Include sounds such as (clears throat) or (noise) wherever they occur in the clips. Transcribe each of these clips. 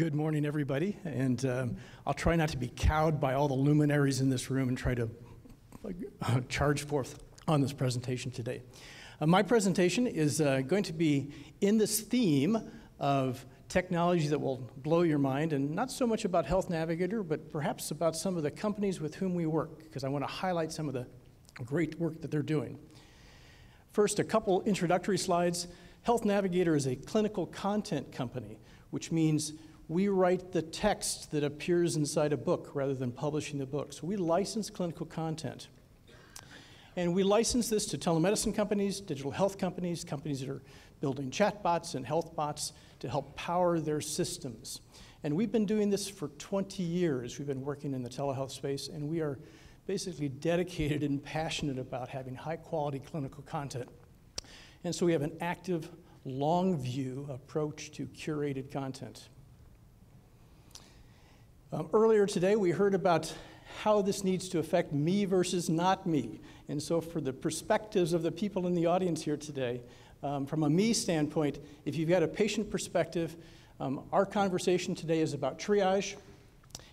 Good morning, everybody. And um, I'll try not to be cowed by all the luminaries in this room and try to uh, (laughs) charge forth on this presentation today. Uh, my presentation is uh, going to be in this theme of technology that will blow your mind, and not so much about Health Navigator, but perhaps about some of the companies with whom we work, because I want to highlight some of the great work that they're doing. First, a couple introductory slides. Health Navigator is a clinical content company, which means we write the text that appears inside a book rather than publishing the book. So we license clinical content. And we license this to telemedicine companies, digital health companies, companies that are building chatbots and health bots to help power their systems. And we've been doing this for 20 years. We've been working in the telehealth space, and we are basically dedicated and passionate about having high quality clinical content. And so we have an active, long view approach to curated content. Um, earlier today, we heard about how this needs to affect me versus not me. And so, for the perspectives of the people in the audience here today, um, from a me standpoint, if you've got a patient perspective, um, our conversation today is about triage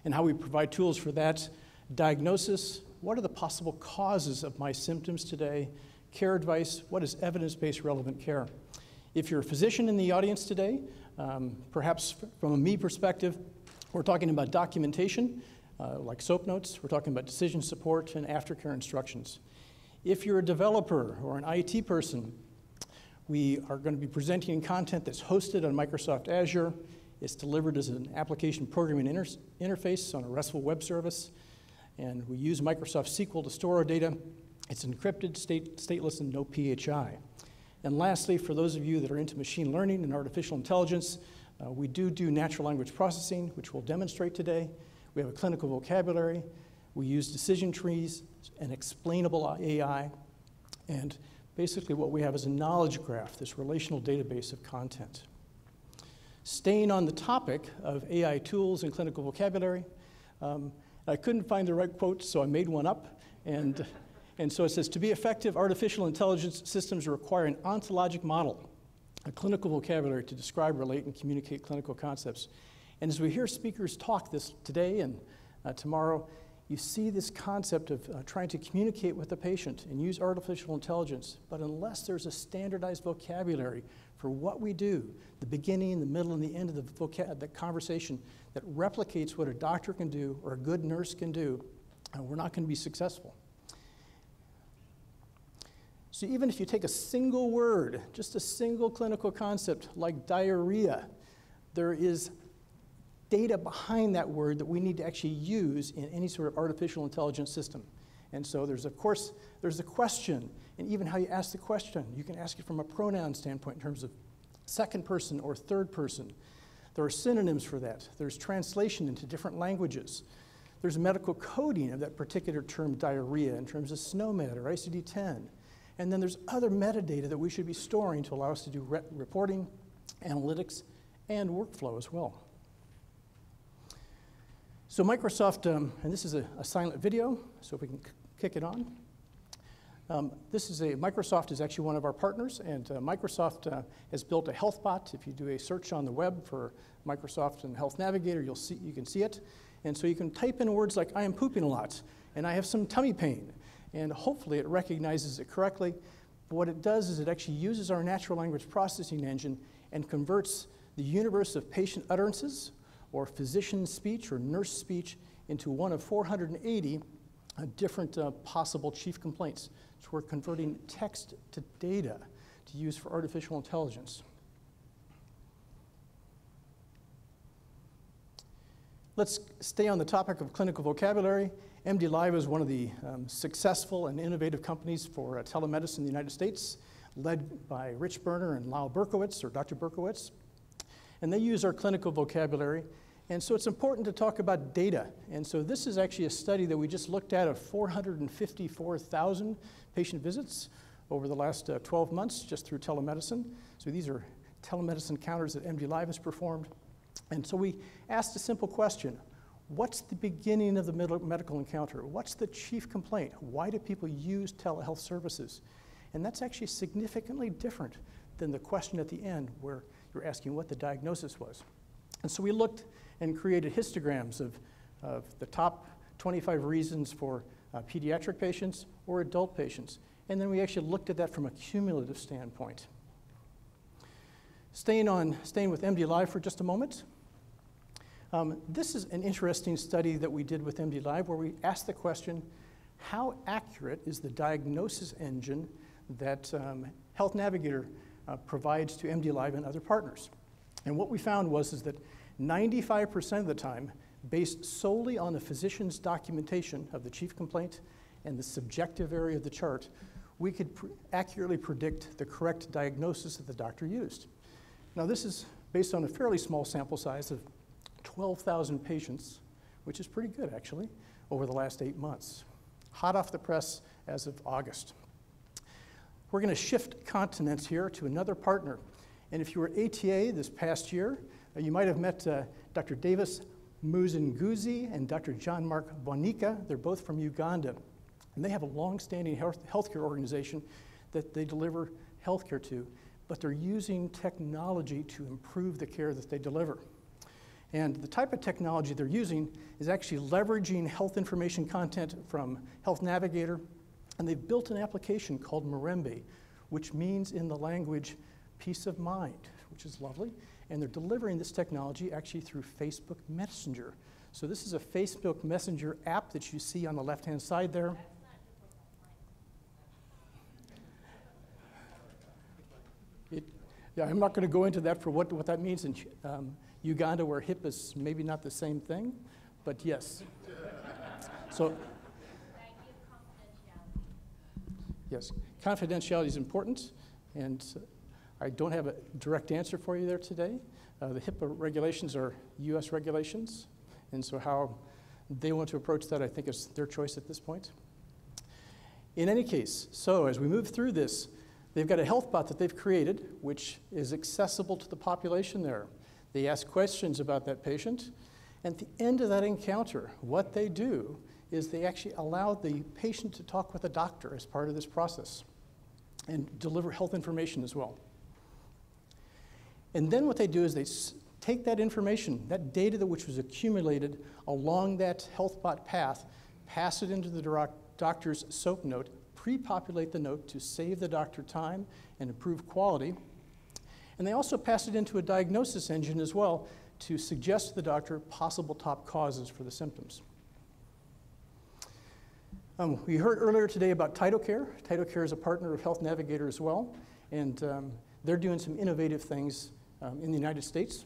and how we provide tools for that, diagnosis, what are the possible causes of my symptoms today, care advice, what is evidence based relevant care. If you're a physician in the audience today, um, perhaps from a me perspective, we're talking about documentation, uh, like SOAP notes. We're talking about decision support and aftercare instructions. If you're a developer or an IT person, we are going to be presenting content that's hosted on Microsoft Azure. It's delivered as an application programming inter interface on a RESTful web service. And we use Microsoft SQL to store our data. It's encrypted, state, stateless, and no PHI. And lastly, for those of you that are into machine learning and artificial intelligence, uh, we do do natural language processing, which we'll demonstrate today. We have a clinical vocabulary. We use decision trees and explainable AI. And basically, what we have is a knowledge graph, this relational database of content. Staying on the topic of AI tools and clinical vocabulary, um, I couldn't find the right quote, so I made one up. And, (laughs) and so it says To be effective, artificial intelligence systems require an ontologic model a clinical vocabulary to describe, relate, and communicate clinical concepts. And as we hear speakers talk this today and uh, tomorrow, you see this concept of uh, trying to communicate with the patient and use artificial intelligence. But unless there's a standardized vocabulary for what we do, the beginning, the middle, and the end of the, the conversation that replicates what a doctor can do or a good nurse can do, uh, we're not going to be successful. So even if you take a single word, just a single clinical concept like diarrhea, there is data behind that word that we need to actually use in any sort of artificial intelligence system. And so there's, of course, there's a question, and even how you ask the question. You can ask it from a pronoun standpoint in terms of second person or third person. There are synonyms for that. There's translation into different languages. There's medical coding of that particular term diarrhea in terms of SNOMED or ICD 10. And then there's other metadata that we should be storing to allow us to do re reporting, analytics, and workflow as well. So Microsoft, um, and this is a, a, silent video, so if we can kick it on. Um, this is a, Microsoft is actually one of our partners, and uh, Microsoft uh, has built a health bot. If you do a search on the web for Microsoft and Health Navigator, you'll see, you can see it. And so you can type in words like, I am pooping a lot, and I have some tummy pain, and hopefully it recognizes it correctly. But what it does is it actually uses our natural language processing engine and converts the universe of patient utterances or physician speech or nurse speech into one of 480 uh, different uh, possible chief complaints. So we're converting text to data to use for artificial intelligence. Let's stay on the topic of clinical vocabulary MD Live is one of the um, successful and innovative companies for uh, telemedicine in the United States, led by Rich Berner and Lyle Berkowitz, or Dr. Berkowitz. And they use our clinical vocabulary. And so it's important to talk about data. And so this is actually a study that we just looked at of 454,000 patient visits over the last uh, 12 months just through telemedicine. So these are telemedicine counters that MD Live has performed. And so we asked a simple question What's the beginning of the medical encounter? What's the chief complaint? Why do people use telehealth services? And that's actually significantly different than the question at the end where you're asking what the diagnosis was. And so we looked and created histograms of, of the top 25 reasons for uh, pediatric patients or adult patients. And then we actually looked at that from a cumulative standpoint. Staying, on, staying with MD Live for just a moment. Um, this is an interesting study that we did with MD Live where we asked the question how accurate is the diagnosis engine that um, Health Navigator uh, provides to MD Live and other partners? And what we found was is that 95% of the time, based solely on the physician's documentation of the chief complaint and the subjective area of the chart, we could pr- accurately predict the correct diagnosis that the doctor used. Now, this is based on a fairly small sample size of 12,000 patients, which is pretty good actually, over the last eight months. Hot off the press as of August. We're going to shift continents here to another partner. And if you were ATA this past year, uh, you might have met uh, Dr. Davis Muzunguzi and Dr. John Mark Bonica. They're both from Uganda. And they have a long-standing health, healthcare organization that they deliver healthcare to, but they're using technology to improve the care that they deliver. And the type of technology they're using is actually leveraging health information content from Health Navigator, and they've built an application called Mirembe, which means in the language peace of mind, which is lovely. And they're delivering this technology actually through Facebook Messenger. So this is a Facebook Messenger app that you see on the left-hand side there. It, yeah, I'm not going to go into that for what, what that means in um, Uganda, where HIPAA is maybe not the same thing, but yes. so, yes, confidentiality is important, and I don't have a direct answer for you there today. Uh, the HIPAA regulations are U.S. regulations, and so how they want to approach that, I think, is their choice at this point. In any case, so as we move through this, they've got a health bot that they've created, which is accessible to the population there. They ask questions about that patient. And at the end of that encounter, what they do is they actually allow the patient to talk with a doctor as part of this process and deliver health information as well. And then what they do is they take that information, that data that which was accumulated along that HealthBot path, pass it into the doctor's SOAP note, pre-populate the note to save the doctor time and improve quality. And they also pass it into a diagnosis engine as well to suggest to the doctor possible top causes for the symptoms. Um, we heard earlier today about TytoCare. TytoCare is a partner of Health Navigator as well, and um, they're doing some innovative things um, in the United States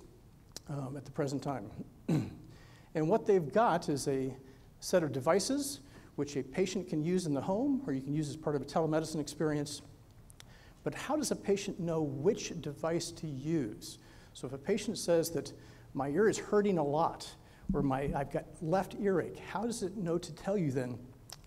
um, at the present time. (clears throat) and what they've got is a set of devices which a patient can use in the home or you can use as part of a telemedicine experience. But how does a patient know which device to use? So if a patient says that my ear is hurting a lot or my, I've got left earache, how does it know to tell you then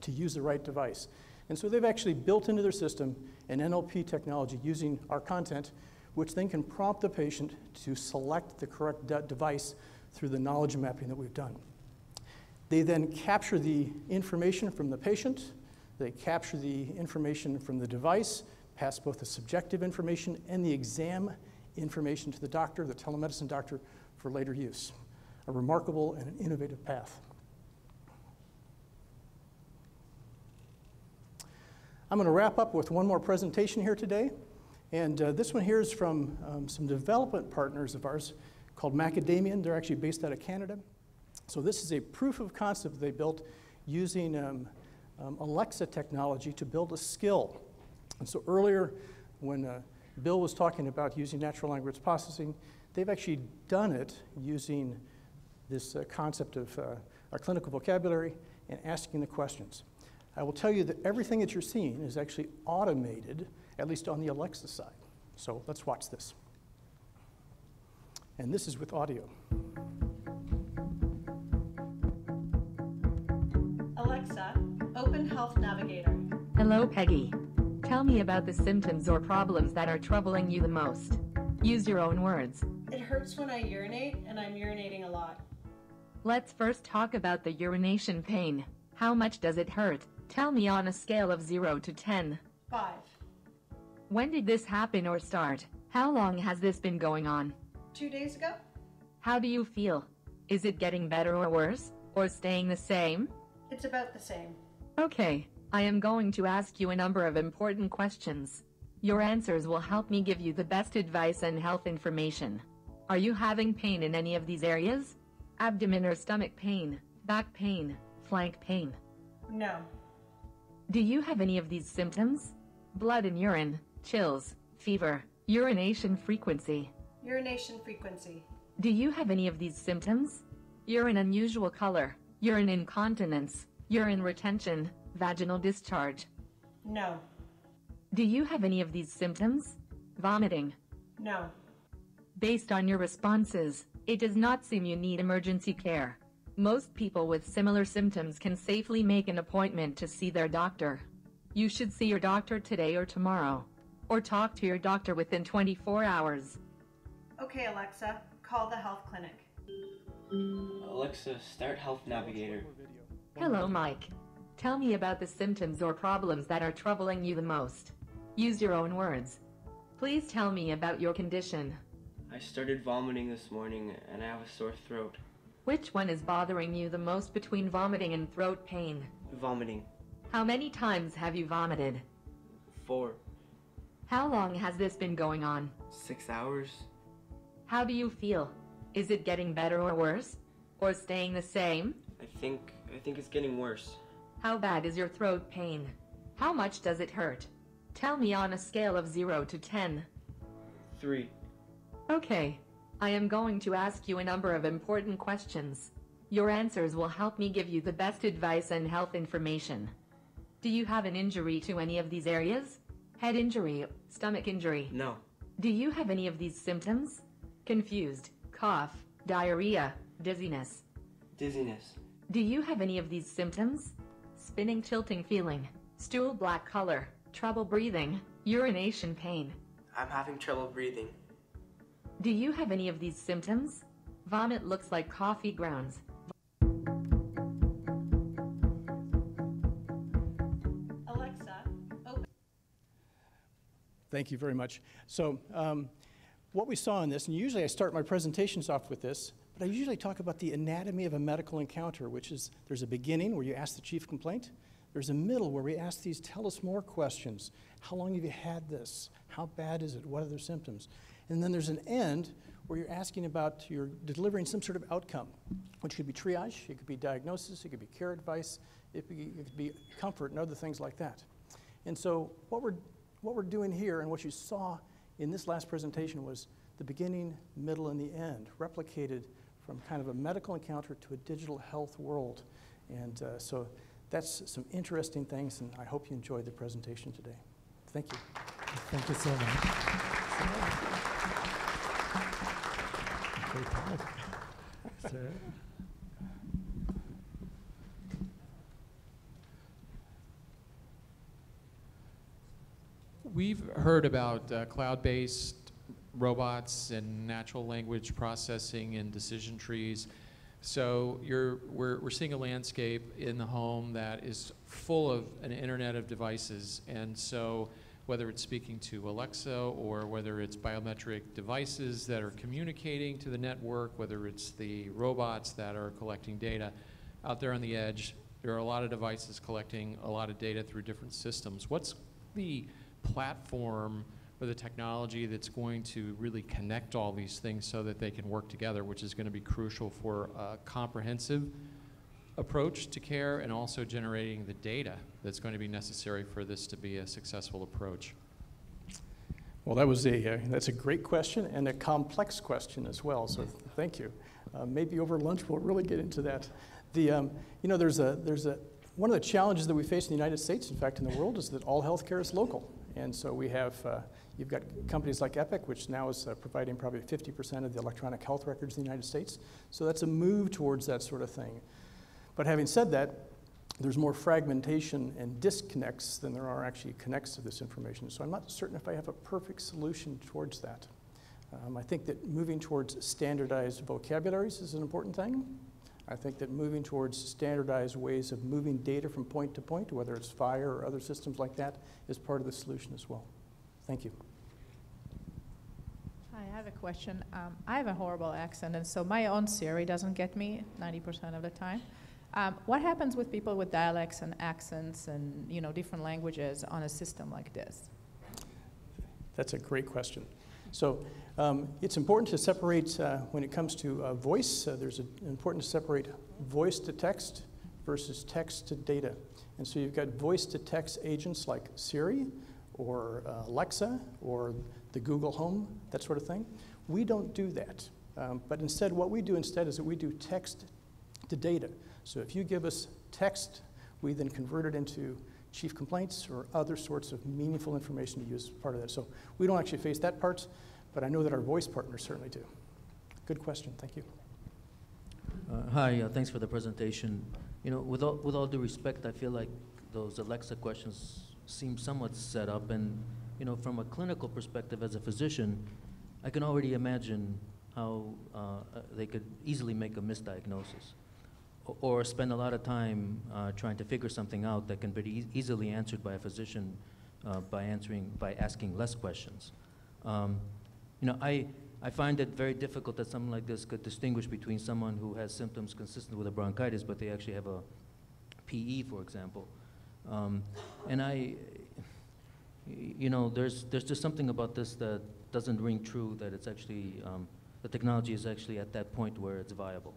to use the right device? And so they've actually built into their system an NLP technology using our content which then can prompt the patient to select the correct de- device through the knowledge mapping that we've done. They then capture the information from the patient, they capture the information from the device, pass both the subjective information and the exam information to the doctor, the telemedicine doctor, for later use. A remarkable and an innovative path. I'm going to wrap up with one more presentation here today. And uh, this one here is from um, some development partners of ours called Macadamian. They're actually based out of Canada. So this is a proof of concept they built using um, um, Alexa technology to build a skill. And so earlier, when uh, Bill was talking about using natural language processing, they've actually done it using this uh, concept of uh, our clinical vocabulary and asking the questions. I will tell you that everything that you're seeing is actually automated at least on the Alexa side. So let's watch this. And this is with audio. Alexa, open Health Navigator. Hello, Peggy. Tell me about the symptoms or problems that are troubling you the most. Use your own words. It hurts when I urinate, and I'm urinating a lot. Let's first talk about the urination pain. How much does it hurt? Tell me on a scale of 0 to 10. 5. When did this happen or start? How long has this been going on? Two days ago? How do you feel? Is it getting better or worse? Or staying the same? It's about the same. Okay, I am going to ask you a number of important questions. Your answers will help me give you the best advice and health information. Are you having pain in any of these areas? Abdomen or stomach pain, back pain, flank pain? No. Do you have any of these symptoms? Blood in urine, chills, fever, urination frequency. Urination frequency. Do you have any of these symptoms? Urine unusual color, urine incontinence, urine retention, vaginal discharge. No. Do you have any of these symptoms? Vomiting. No. Based on your responses, it does not seem you need emergency care. Most people with similar symptoms can safely make an appointment to see their doctor. You should see your doctor today or tomorrow. Or talk to your doctor within 24 hours. Okay, Alexa, call the health clinic. Alexa, start Health Navigator. Hello, Mike. Tell me about the symptoms or problems that are troubling you the most. Use your own words. Please tell me about your condition. I started vomiting this morning and I have a sore throat. Which one is bothering you the most between vomiting and throat pain? Vomiting. How many times have you vomited? Four. How long has this been going on? Six hours? How do you feel? Is it getting better or worse? Or staying the same? I think I think it's getting worse. How bad is your throat pain? How much does it hurt? Tell me on a scale of 0 to 10. Three. Okay. I am going to ask you a number of important questions. Your answers will help me give you the best advice and health information. Do you have an injury to any of these areas? Head injury, stomach injury? No. Do you have any of these symptoms? Confused, cough, diarrhea, dizziness. Dizziness. Do you have any of these symptoms? Spinning, tilting feeling, stool black color, trouble breathing, urination pain. I'm having trouble breathing. Do you have any of these symptoms? Vomit looks like coffee grounds. Alexa, open. Thank you very much. So, um, what we saw in this, and usually I start my presentations off with this, but I usually talk about the anatomy of a medical encounter, which is there's a beginning where you ask the chief complaint, there's a middle where we ask these tell us more questions. How long have you had this? How bad is it? What are their symptoms? And then there's an end where you're asking about, you're delivering some sort of outcome, which could be triage, it could be diagnosis, it could be care advice, it could be, it could be comfort and other things like that. And so what we're, what we're doing here and what you saw in this last presentation was the beginning, middle, and the end, replicated from kind of a medical encounter to a digital health world. And uh, so that's some interesting things, and I hope you enjoyed the presentation today. Thank you. Thank you so much. So, We've heard about uh, cloud-based robots and natural language processing and decision trees. So you're, we're, we're seeing a landscape in the home that is full of an internet of devices. And so whether it's speaking to Alexa or whether it's biometric devices that are communicating to the network, whether it's the robots that are collecting data out there on the edge, there are a lot of devices collecting a lot of data through different systems. What's the platform the technology that's going to really connect all these things so that they can work together, which is going to be crucial for a comprehensive approach to care and also generating the data that's going to be necessary for this to be a successful approach. Well, that was a, uh, that's a great question and a complex question as well, so thank you. Uh, maybe over lunch we'll really get into that. The, um, you know, there's a, there's a, one of the challenges that we face in the United States, in fact, in the world, is that all healthcare is local. And so we have, uh, you've got companies like Epic, which now is uh, providing probably 50% of the electronic health records in the United States. So that's a move towards that sort of thing. But having said that, there's more fragmentation and disconnects than there are actually connects to this information. So I'm not certain if I have a perfect solution towards that. Um, I think that moving towards standardized vocabularies is an important thing. I think that moving towards standardized ways of moving data from point to point, whether it's FHIR or other systems like that, is part of the solution as well. Thank you. Hi, I have a question. Um, I have a horrible accent, and so my own Siri doesn't get me 90% of the time. Um, what happens with people with dialects and accents and you know different languages on a system like this? That's a great question. So um, it's important to separate, uh, when it comes to uh, voice, uh, there's a, important to separate voice to text versus text to data. And so you've got voice to text agents like Siri or uh, Alexa or the Google Home, that sort of thing. We don't do that. Um, but instead, what we do instead is that we do text to data. So if you give us text, we then convert it into chief complaints or other sorts of meaningful information to use as part of that. So we don't actually face that part, but I know that our voice partners certainly do. Good question. Thank you. Uh, hi, uh, thanks for the presentation. You know, with all, with all due respect, I feel like those Alexa questions seem somewhat set up, and you know, from a clinical perspective as a physician, I can already imagine how uh, uh they could easily make a misdiagnosis or spend a lot of time uh, trying to figure something out that can be e easily answered by a physician uh, by answering by asking less questions. Um, you know, I I find it very difficult that something like this could distinguish between someone who has symptoms consistent with a bronchitis, but they actually have a PE, for example. Um, and I, you know, there's there's just something about this that doesn't ring true. That it's actually um, the technology is actually at that point where it's viable.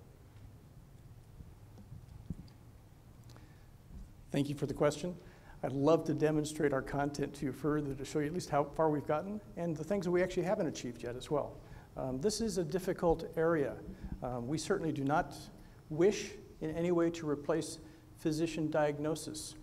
Thank you for the question. I'd love to demonstrate our content to you further to show you at least how far we've gotten and the things that we actually haven't achieved yet as well. Um, this is a difficult area. Um, we certainly do not wish in any way to replace physician diagnosis.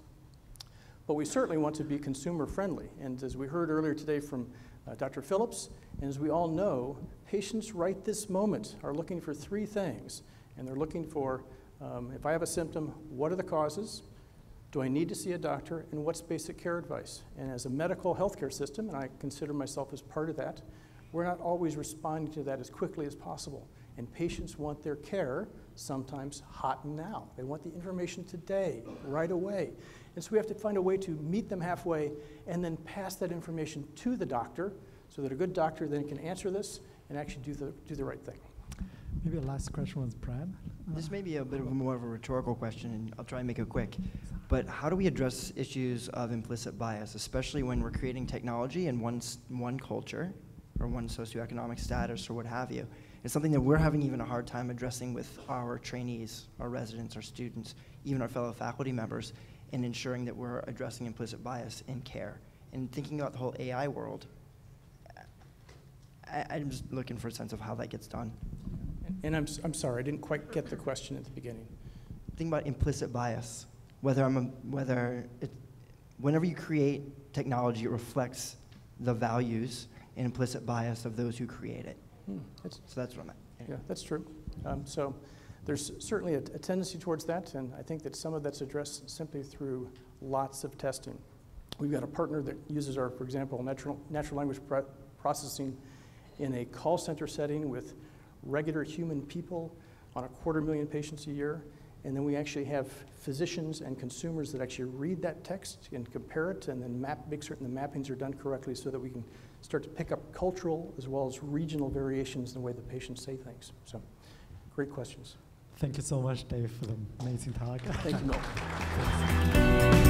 But we certainly want to be consumer friendly. And as we heard earlier today from uh, Dr. Phillips, and as we all know, patients right this moment are looking for three things. And they're looking for um, if I have a symptom, what are the causes? Do I need to see a doctor? And what's basic care advice? And as a medical healthcare system, and I consider myself as part of that, we're not always responding to that as quickly as possible. And patients want their care sometimes hot and now. They want the information today, right away. And so we have to find a way to meet them halfway and then pass that information to the doctor so that a good doctor then can answer this and actually do the, do the right thing. Maybe the last question was Brad. This may be a bit of a more of a rhetorical question, and I'll try and make it quick. But how do we address issues of implicit bias, especially when we're creating technology in one, one culture or one socioeconomic status or what have you? It's something that we're having even a hard time addressing with our trainees, our residents, our students, even our fellow faculty members, in ensuring that we're addressing implicit bias in care. And thinking about the whole AI world, I, I'm just looking for a sense of how that gets done. And I'm, I'm sorry, I didn't quite get the question at the beginning. Think about implicit bias. Whether I'm a, whether it, whenever you create technology, it reflects the values and implicit bias of those who create it. Hmm, that's, so that's what I'm at. Yeah, that's true. Um, so there's certainly a, a, tendency towards that, and I think that some of that's addressed simply through lots of testing. We've got a partner that uses our, for example, natural, natural language processing in a call center setting with regular human people on a quarter million patients a year. And then we actually have physicians and consumers that actually read that text and compare it and then map, make certain the mappings are done correctly so that we can start to pick up cultural as well as regional variations in the way the patients say things. So, great questions. Thank you so much, Dave, for the amazing talk. Thank you.